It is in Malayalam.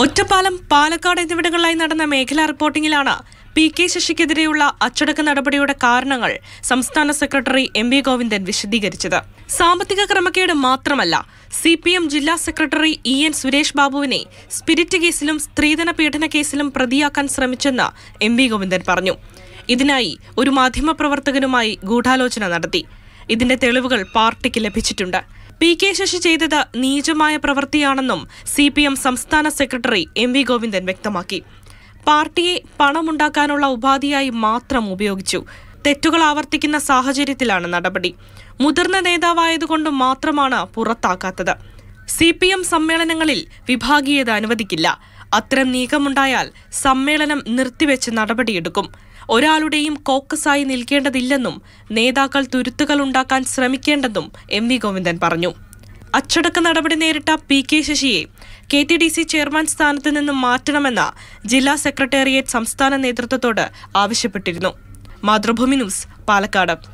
ഒറ്റപ്പാലം പാലക്കാട് എന്നിവിടങ്ങളിലായി നടന്ന മേഖലാ റിപ്പോർട്ടിംഗിലാണ് പി കെ ശശിക്കെതിരെയുള്ള അച്ചടക്ക നടപടിയുടെ കാരണങ്ങൾ സംസ്ഥാന സെക്രട്ടറി എം വി ഗോവിന്ദൻ വിശദീകരിച്ചത്. സാമ്പത്തിക ക്രമക്കേട് മാത്രമല്ല സി പി എം ജില്ലാ സെക്രട്ടറി ഇ എൻ സുരേഷ് ബാബുവിനെ സ്പിരിറ്റ് കേസിലും സ്ത്രീധന പീഡന കേസിലും പ്രതിയാക്കാൻ ശ്രമിച്ചെന്ന് എം വി ഗോവിന്ദൻ പറഞ്ഞു. ഇതിനായി ഒരു മാധ്യമപ്രവർത്തകനുമായി ഗൂഢാലോചന നടത്തി. ഇതിന്റെ തെളിവുകൾ പാർട്ടിക്ക് ലഭിച്ചിട്ടുണ്ട്. പി കെ ശശി ചെയ്തത് നീചമായ പ്രവൃത്തിയാണെന്നും സി പി എം സംസ്ഥാന സെക്രട്ടറി എം വി ഗോവിന്ദൻ വ്യക്തമാക്കി. പാർട്ടിയെ പണമുണ്ടാക്കാനുള്ള ഉപാധിയായി മാത്രം ഉപയോഗിച്ചു. തെറ്റുകൾ ആവർത്തിക്കുന്ന സാഹചര്യത്തിലാണ് നടപടി. മുതിർന്ന നേതാവായതുകൊണ്ട് മാത്രമാണ് പുറത്താക്കാത്തത്. സി പി എം സമ്മേളനങ്ങളിൽ വിഭാഗീയത അനുവദിക്കില്ല. അത്തരം നീക്കമുണ്ടായാൽ സമ്മേളനം നിർത്തിവെച്ച് നടപടിയെടുക്കും. ഒരാളുടെയും കോക്കസായി നിൽക്കേണ്ടതില്ലെന്നും നേതാക്കൾ തുരുത്തുകൾ ഉണ്ടാക്കാൻ ശ്രമിക്കേണ്ടെന്നും എം വി ഗോവിന്ദൻ പറഞ്ഞു. അച്ചടക്ക നടപടി നേരിട്ട പി കെ ശശിയെ K T D C chairman സ്ഥാനത്ത് നിന്നും മാറ്റണമെന്ന് ജില്ലാ സെക്രട്ടേറിയറ്റ് സംസ്ഥാന നേതൃത്വത്തോട് ആവശ്യപ്പെട്ടിരുന്നു. മാതൃഭൂമി ന്യൂസ് പാലക്കാട്.